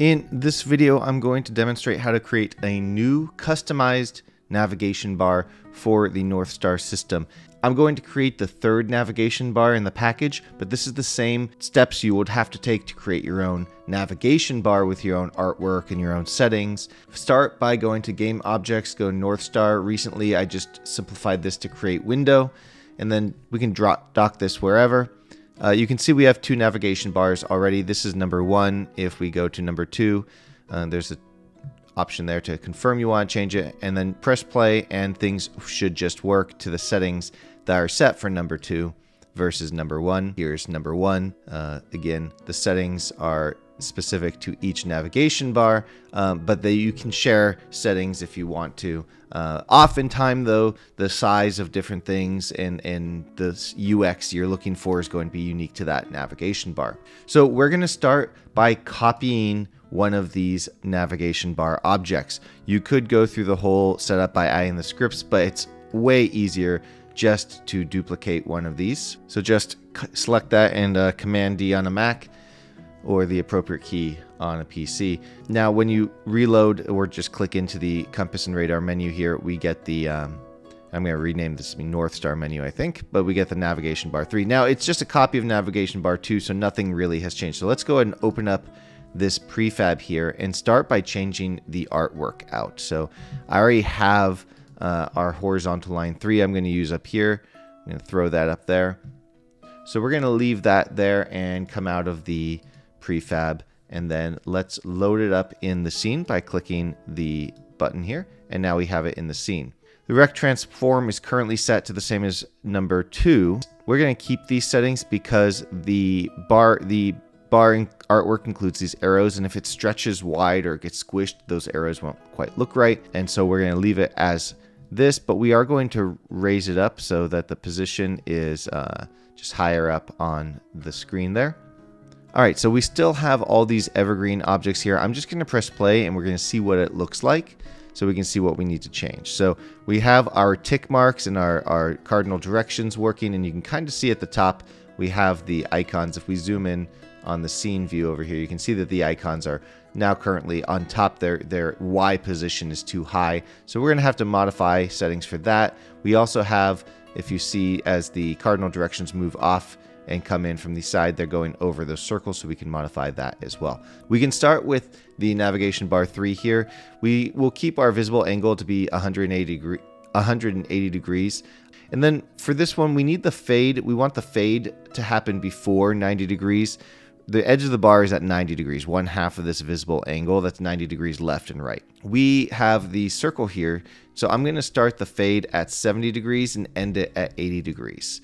In this video, I'm going to demonstrate how to create a new customized navigation bar for the Northstar system. I'm going to create the third navigation bar in the package, but this is the same steps you would have to take to create your own navigation bar with your own artwork and your own settings. Start by going to game objects, go Northstar. Recently, I just simplified this to create window, and then we can drop dock this wherever. Uh, you can see we have two navigation bars already. This is number one. If we go to number two, uh, there's an option there to confirm you want to change it, and then press play, and things should just work to the settings that are set for number two versus number one. Here's number one. Uh, again, the settings are specific to each navigation bar, um, but they, you can share settings if you want to. Uh, oftentimes, though, the size of different things and, and the UX you're looking for is going to be unique to that navigation bar. So we're going to start by copying one of these navigation bar objects. You could go through the whole setup by adding the scripts, but it's way easier just to duplicate one of these. So just select that and uh, Command D on a Mac or the appropriate key on a PC. Now, when you reload or just click into the compass and radar menu here, we get the, um, I'm going to rename this Northstar menu, I think, but we get the navigation bar 3. Now, it's just a copy of navigation bar 2, so nothing really has changed. So let's go ahead and open up this prefab here and start by changing the artwork out. So I already have uh, our horizontal line 3 I'm going to use up here. I'm going to throw that up there. So we're going to leave that there and come out of the prefab. And then let's load it up in the scene by clicking the button here. And now we have it in the scene. The Rect Transform is currently set to the same as number two. We're going to keep these settings because the bar, the bar artwork includes these arrows and if it stretches wide or gets squished, those arrows won't quite look right. And so we're going to leave it as this, but we are going to raise it up so that the position is uh, just higher up on the screen there. All right, so we still have all these evergreen objects here. I'm just going to press play and we're going to see what it looks like so we can see what we need to change. So we have our tick marks and our, our cardinal directions working and you can kind of see at the top we have the icons. If we zoom in on the scene view over here, you can see that the icons are now currently on top. Their, their Y position is too high. So we're going to have to modify settings for that. We also have, if you see as the cardinal directions move off, and come in from the side, they're going over those circles, so we can modify that as well. We can start with the navigation bar 3 here. We will keep our visible angle to be 180, degree, 180 degrees. And then for this one, we need the fade. We want the fade to happen before 90 degrees. The edge of the bar is at 90 degrees, one half of this visible angle. That's 90 degrees left and right. We have the circle here. So I'm going to start the fade at 70 degrees and end it at 80 degrees.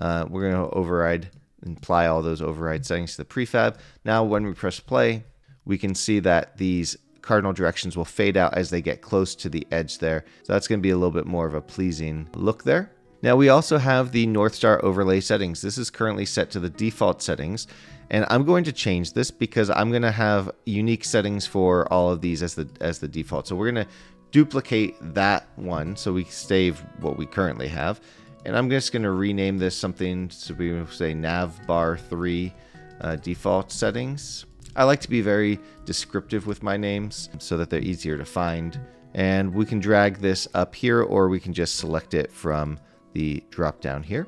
Uh, we're going to override and apply all those override settings to the prefab. Now when we press play, we can see that these cardinal directions will fade out as they get close to the edge there. So that's going to be a little bit more of a pleasing look there. Now we also have the Northstar overlay settings. This is currently set to the default settings. And I'm going to change this because I'm going to have unique settings for all of these as the as the default. So we're going to duplicate that one so we save what we currently have. And I'm just going to rename this something so we say navbar 3 uh, default settings. I like to be very descriptive with my names so that they're easier to find. And we can drag this up here or we can just select it from the drop down here.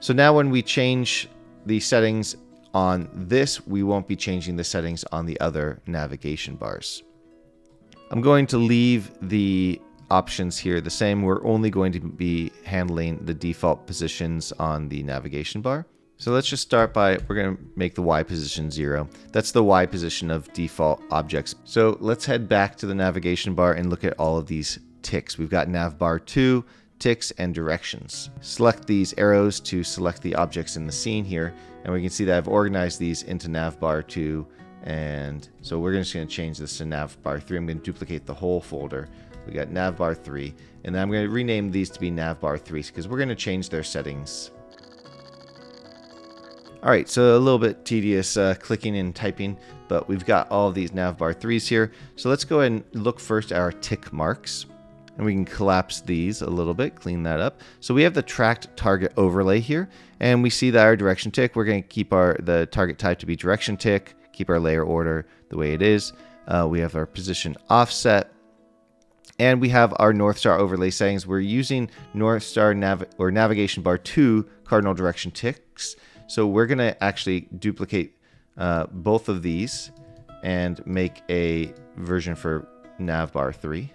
So now when we change the settings on this, we won't be changing the settings on the other navigation bars. I'm going to leave the options here the same. We're only going to be handling the default positions on the navigation bar. So let's just start by, we're going to make the Y position zero. That's the Y position of default objects. So let's head back to the navigation bar and look at all of these ticks. We've got nav bar two, ticks, and directions. Select these arrows to select the objects in the scene here. And we can see that I've organized these into nav bar two. And so we're just going to change this to nav bar three. I'm going to duplicate the whole folder. We got navbar 3. And then I'm going to rename these to be navbar3s because we're going to change their settings. Alright, so a little bit tedious uh, clicking and typing, but we've got all these navbar 3s here. So let's go ahead and look first at our tick marks. And we can collapse these a little bit, clean that up. So we have the tracked target overlay here, and we see that our direction tick, we're going to keep our the target type to be direction tick, keep our layer order the way it is. Uh, we have our position offset, and we have our Northstar overlay settings. We're using Northstar nav or navigation bar 2 cardinal direction ticks. So we're going to actually duplicate uh, both of these and make a version for navbar 3.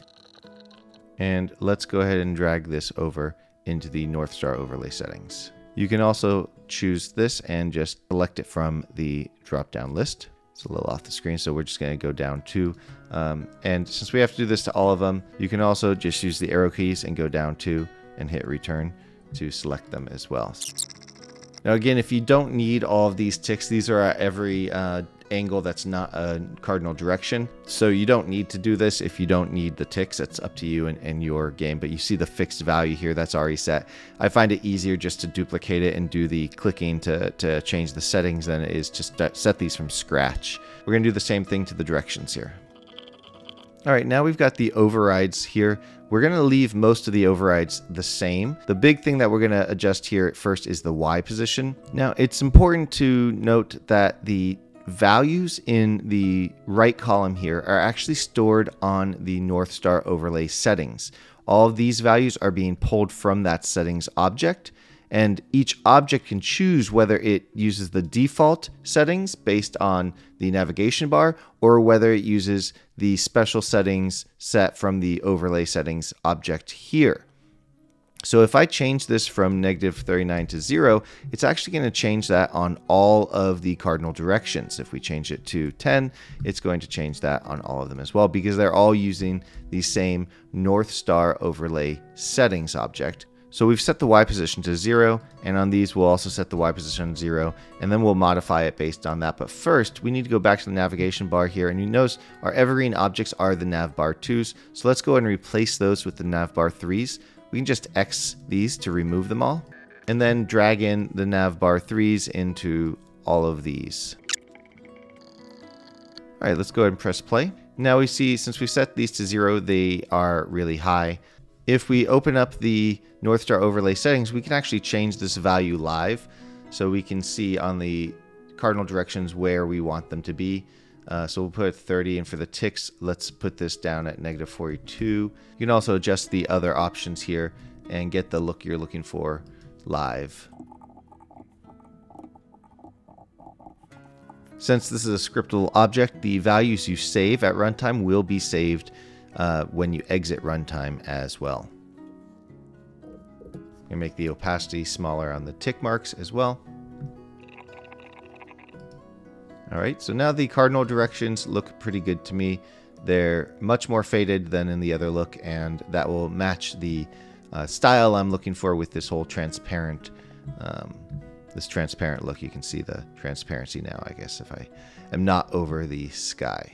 And let's go ahead and drag this over into the Northstar overlay settings. You can also choose this and just select it from the drop down list. It's a little off the screen, so we're just going to go down to. Um, and since we have to do this to all of them, you can also just use the arrow keys and go down to and hit return to select them as well. Now again, if you don't need all of these ticks, these are every uh, angle that's not a cardinal direction. So you don't need to do this if you don't need the ticks. It's up to you and, and your game. But you see the fixed value here that's already set. I find it easier just to duplicate it and do the clicking to, to change the settings than it is to set these from scratch. We're going to do the same thing to the directions here. All right, now we've got the overrides here. We're going to leave most of the overrides the same. The big thing that we're going to adjust here at first is the Y position. Now, it's important to note that the values in the right column here are actually stored on the Northstar overlay settings. All of these values are being pulled from that settings object and each object can choose whether it uses the default settings based on the navigation bar or whether it uses the special settings set from the overlay settings object here. So if I change this from negative 39 to 0, it's actually going to change that on all of the cardinal directions. If we change it to 10, it's going to change that on all of them as well because they're all using the same Northstar overlay settings object. So we've set the Y position to 0, and on these we'll also set the Y position to 0, and then we'll modify it based on that. But first, we need to go back to the navigation bar here, and you notice our evergreen objects are the nav bar 2s. So let's go ahead and replace those with the nav bar 3s. We can just X these to remove them all, and then drag in the nav bar 3s into all of these. All right, let's go ahead and press play. Now we see, since we've set these to 0, they are really high. If we open up the Northstar overlay settings, we can actually change this value live. So we can see on the cardinal directions where we want them to be. Uh, so we'll put 30, and for the ticks, let's put this down at negative 42. You can also adjust the other options here and get the look you're looking for live. Since this is a scriptable object, the values you save at runtime will be saved uh, when you exit runtime as well. You make the opacity smaller on the tick marks as well. All right, so now the cardinal directions look pretty good to me. They're much more faded than in the other look, and that will match the uh, style I'm looking for with this whole transparent, um, this transparent look. You can see the transparency now, I guess, if I am not over the sky.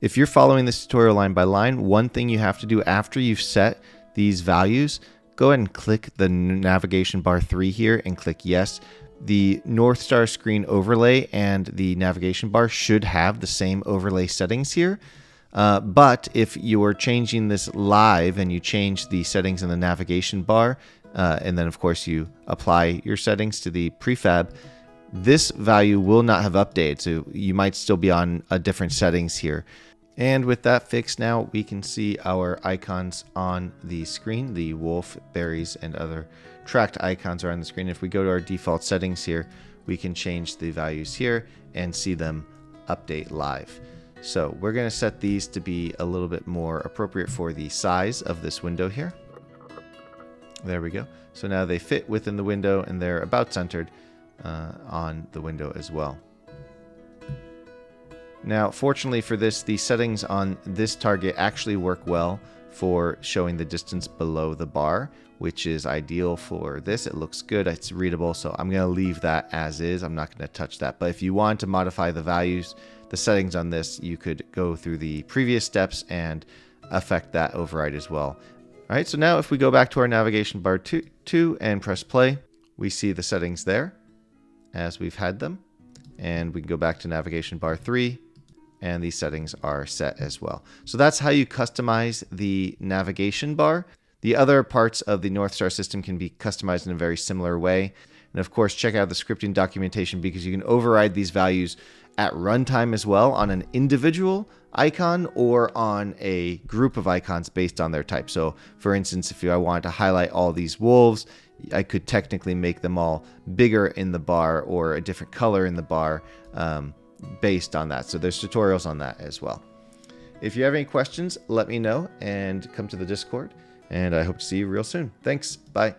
If you're following this tutorial line by line, one thing you have to do after you've set these values, go ahead and click the navigation bar 3 here and click yes. The Northstar screen overlay and the navigation bar should have the same overlay settings here. Uh, but if you are changing this live and you change the settings in the navigation bar, uh, and then of course you apply your settings to the prefab, this value will not have updated. So you might still be on a different settings here. And with that fixed now, we can see our icons on the screen. The wolf, berries, and other tracked icons are on the screen. If we go to our default settings here, we can change the values here and see them update live. So we're going to set these to be a little bit more appropriate for the size of this window here. There we go. So now they fit within the window and they're about centered uh, on the window as well. Now, fortunately for this, the settings on this target actually work well for showing the distance below the bar, which is ideal for this. It looks good, it's readable, so I'm gonna leave that as is. I'm not gonna touch that. But if you want to modify the values, the settings on this, you could go through the previous steps and affect that override as well. All right, so now if we go back to our navigation bar two, two and press play, we see the settings there as we've had them. And we can go back to navigation bar three and these settings are set as well. So that's how you customize the navigation bar. The other parts of the Northstar system can be customized in a very similar way. And of course, check out the scripting documentation because you can override these values at runtime as well on an individual icon or on a group of icons based on their type. So for instance, if you I wanted to highlight all these wolves, I could technically make them all bigger in the bar or a different color in the bar um, based on that. So there's tutorials on that as well. If you have any questions, let me know and come to the Discord. And I hope to see you real soon. Thanks. Bye.